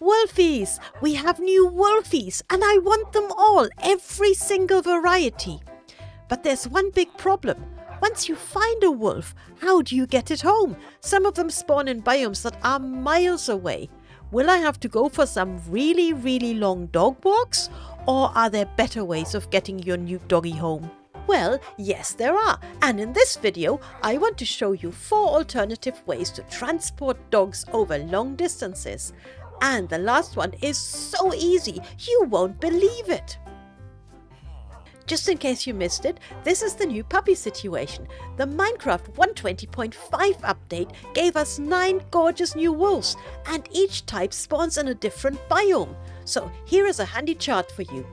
Wolfies! We have new Wolfies and I want them all, every single variety. But there's one big problem. Once you find a wolf, how do you get it home? Some of them spawn in biomes that are miles away. Will I have to go for some really, really long dog walks? Or are there better ways of getting your new doggy home? Well, yes there are, and in this video I want to show you 4 alternative ways to transport dogs over long distances. And the last one is so easy, you won't believe it! Just in case you missed it, this is the new puppy situation. The Minecraft 120.5 update gave us 9 gorgeous new wolves, and each type spawns in a different biome. So here is a handy chart for you.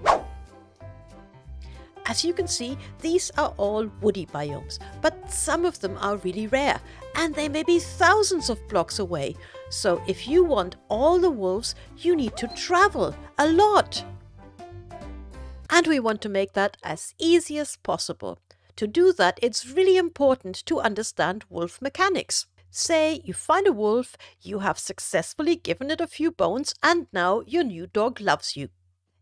As you can see, these are all woody biomes, but some of them are really rare, and they may be thousands of blocks away. So if you want all the wolves, you need to travel a lot. And we want to make that as easy as possible. To do that, it's really important to understand wolf mechanics. Say you find a wolf, you have successfully given it a few bones, and now your new dog loves you.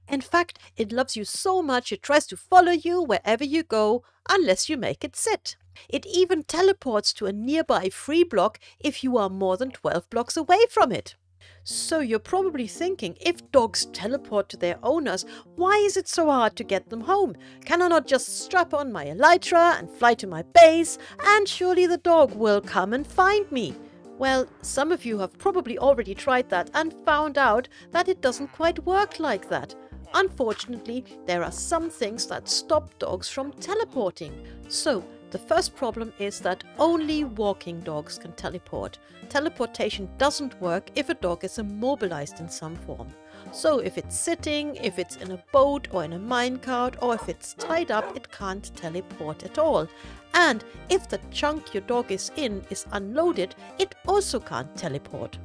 In fact, it loves you so much it tries to follow you wherever you go, unless you make it sit. It even teleports to a nearby free block if you are more than 12 blocks away from it. So you're probably thinking, if dogs teleport to their owners, why is it so hard to get them home? Can I not just strap on my elytra and fly to my base, and surely the dog will come and find me? Well, some of you have probably already tried that and found out that it doesn't quite work like that. Unfortunately, there are some things that stop dogs from teleporting. So, the first problem is that only walking dogs can teleport. Teleportation doesn't work if a dog is immobilized in some form. So if it's sitting, if it's in a boat or in a minecart, or if it's tied up, it can't teleport at all. And if the chunk your dog is in is unloaded, it also can't teleport.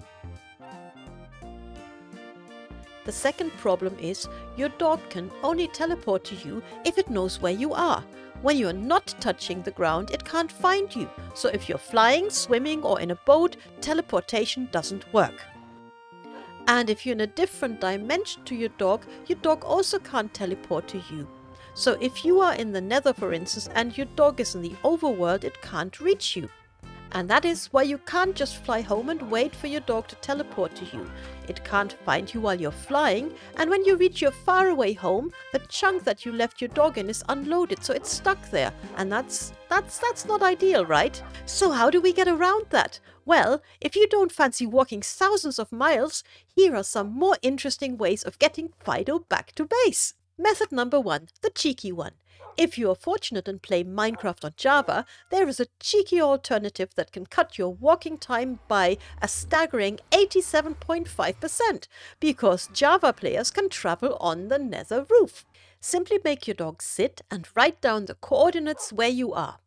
The second problem is your dog can only teleport to you if it knows where you are. When you're not touching the ground, it can't find you. So if you're flying, swimming or in a boat, teleportation doesn't work. And if you're in a different dimension to your dog, your dog also can't teleport to you. So if you are in the nether for instance and your dog is in the overworld, it can't reach you. And that is why you can't just fly home and wait for your dog to teleport to you. Hmm. It can't find you while you're flying, and when you reach your faraway home, the chunk that you left your dog in is unloaded, so it's stuck there. And that's that's that's not ideal, right? So how do we get around that? Well, if you don't fancy walking thousands of miles, here are some more interesting ways of getting Fido back to base. Method number one, the cheeky one. If you are fortunate and play Minecraft on Java, there is a cheeky alternative that can cut your walking time by a staggering 87.5% because Java players can travel on the nether roof. Simply make your dog sit and write down the coordinates where you are.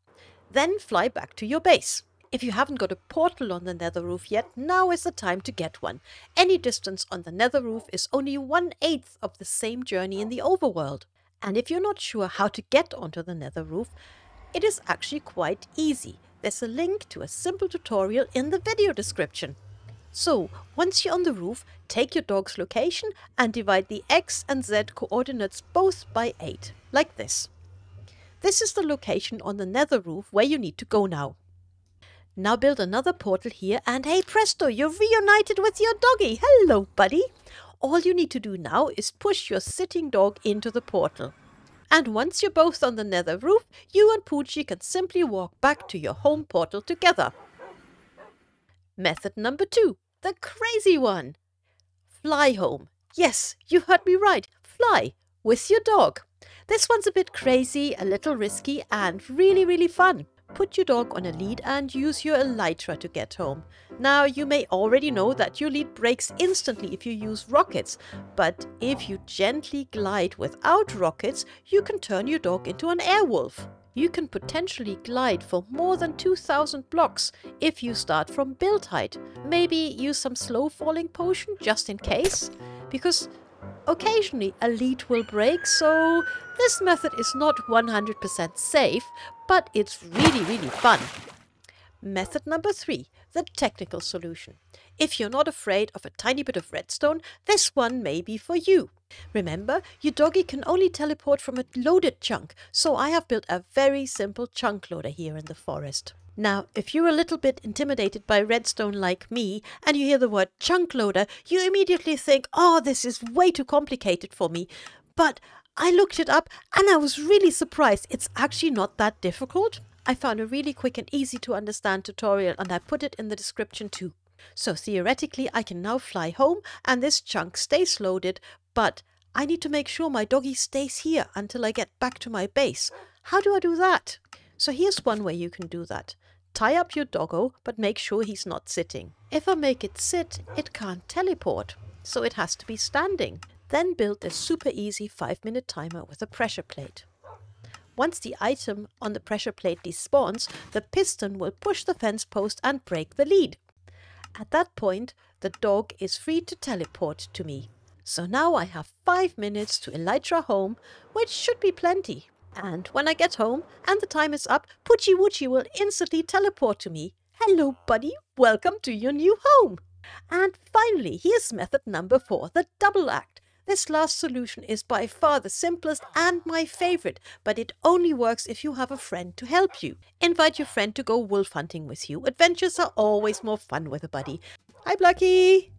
Then fly back to your base. If you haven't got a portal on the nether roof yet, now is the time to get one. Any distance on the nether roof is only one eighth of the same journey in the overworld. And if you're not sure how to get onto the nether roof, it is actually quite easy. There's a link to a simple tutorial in the video description. So, once you're on the roof, take your dog's location and divide the x and z coordinates both by 8, like this. This is the location on the nether roof where you need to go now. Now build another portal here and hey presto, you're reunited with your doggy. Hello buddy. All you need to do now is push your sitting dog into the portal. And once you're both on the nether roof, you and Poochie can simply walk back to your home portal together. Method number two, the crazy one. Fly home. Yes, you heard me right. Fly with your dog. This one's a bit crazy, a little risky, and really, really fun. Put your dog on a lead and use your elytra to get home. Now, you may already know that your lead breaks instantly if you use rockets, but if you gently glide without rockets, you can turn your dog into an airwolf. You can potentially glide for more than 2000 blocks if you start from build height. Maybe use some slow falling potion just in case, because occasionally a lead will break, so this method is not 100% safe, but it's really, really fun. Method number three, the technical solution. If you're not afraid of a tiny bit of redstone, this one may be for you. Remember, your doggy can only teleport from a loaded chunk, so I have built a very simple chunk loader here in the forest. Now, if you're a little bit intimidated by redstone like me, and you hear the word chunk loader, you immediately think, oh, this is way too complicated for me. But I looked it up and I was really surprised. It's actually not that difficult. I found a really quick and easy to understand tutorial and I put it in the description too. So theoretically I can now fly home and this chunk stays loaded, but I need to make sure my doggy stays here until I get back to my base. How do I do that? So here's one way you can do that. Tie up your doggo, but make sure he's not sitting. If I make it sit, it can't teleport, so it has to be standing. Then build a super easy 5 minute timer with a pressure plate. Once the item on the pressure plate despawns, the piston will push the fence post and break the lead. At that point, the dog is free to teleport to me. So now I have 5 minutes to elytra home, which should be plenty. And when I get home and the time is up, Poochie Woochie will instantly teleport to me. Hello, buddy. Welcome to your new home. And finally, here's method number four, the double act. This last solution is by far the simplest and my favorite, but it only works if you have a friend to help you. Invite your friend to go wolf hunting with you. Adventures are always more fun with a buddy. Hi, Blackie.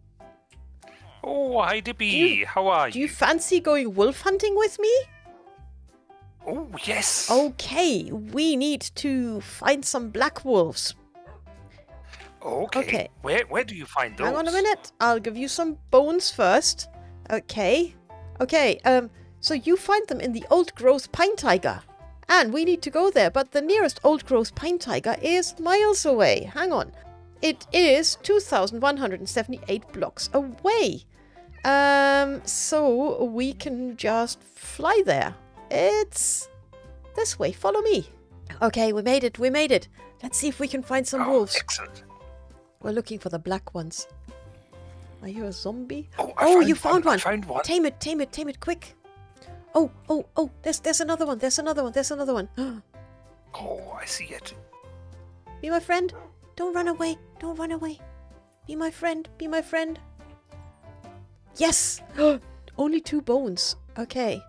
Oh, hi, Dippy. You, How are you? Do you fancy going wolf hunting with me? Oh, yes. Okay, we need to find some black wolves. Okay. okay. Where where do you find those? Hang on a minute. I'll give you some bones first. Okay. Okay, um, so you find them in the old growth pine taiga. And we need to go there, but the nearest old growth pine taiga is miles away. Hang on. It is 2,178 blocks away. Um, so we can just fly there. It's this way. Follow me. Okay, we made it. We made it. Let's see if we can find some oh, wolves. Excellent. We're looking for the black ones. Are you a zombie? Oh, oh found you found one. one. I found one. Tame it, tame it, tame it, quick. Oh, oh, oh, there's there's another one, there's another one, there's another one. oh, I see it. Be my friend. Don't run away. Don't run away. Be my friend. Be my friend. Yes! Only two bones. Okay.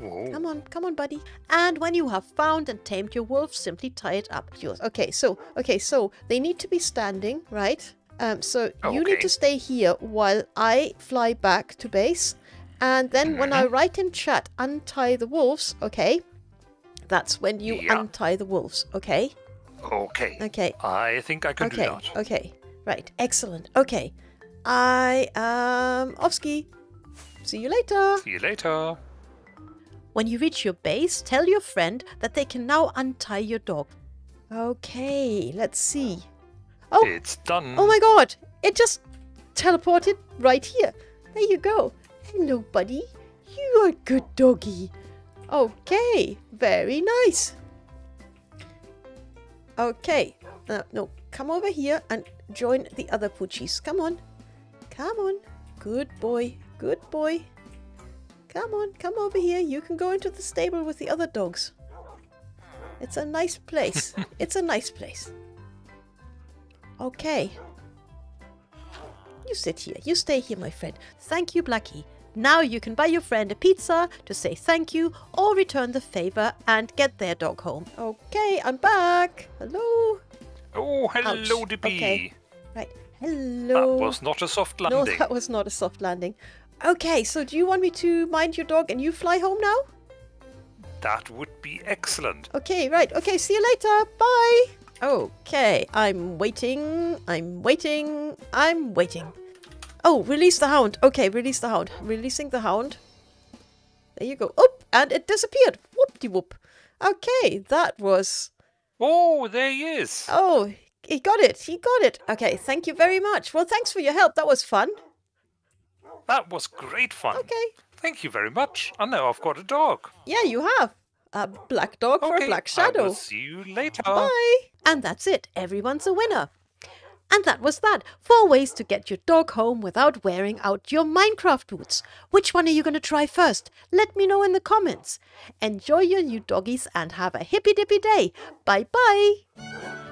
Whoa. Come on, come on, buddy. And when you have found and tamed your wolf, simply tie it up. Yours. Okay, so okay, so they need to be standing, right? Um, so you need to stay here while I fly back to base. And then when I write in chat, untie the wolves, okay? That's when you Yeah. untie the wolves, okay? Okay. Okay. I think I can okay. do that. Okay. Right. Excellent. Okay. I am Ovski. See you later. See you later. When you reach your base, tell your friend that they can now untie your dog. Okay, let's see. Oh, It's done. oh my god! It just teleported right here. There you go. Hello, buddy. You are a good doggy. Okay, very nice. Okay, uh, no, come over here and join the other poochies. Come on. Come on. Good boy. Good boy. Come on, come over here. You can go into the stable with the other dogs. It's a nice place. it's a nice place. Okay. You sit here. You stay here, my friend. Thank you, Blackie. Now you can buy your friend a pizza to say thank you or return the favor and get their dog home. Okay, I'm back. Hello. Oh, hello, Ouch. Dippy. Okay. Right. Hello. That was not a soft landing. No, that was not a soft landing. Okay, so do you want me to mind your dog and you fly home now? That would be excellent. Okay, right. Okay, see you later. Bye. Okay, I'm waiting. I'm waiting. I'm waiting. Oh, release the hound. Okay, release the hound. Releasing the hound. There you go. Oh, and it disappeared. Whoop de whoop. Okay, that was. Oh, there he is. Oh, he got it. He got it. Okay, thank you very much. Well, thanks for your help. That was fun. That was great fun. Okay. Thank you very much. And now I've got a dog. Yeah, you have. A black dog for a black shadow. I will see you later. Bye. And that's it. Everyone's a winner. And that was that. Four ways to get your dog home without wearing out your Minecraft boots. Which one are you going to try first? Let me know in the comments. Enjoy your new doggies and have a hippy dippy day. Bye bye.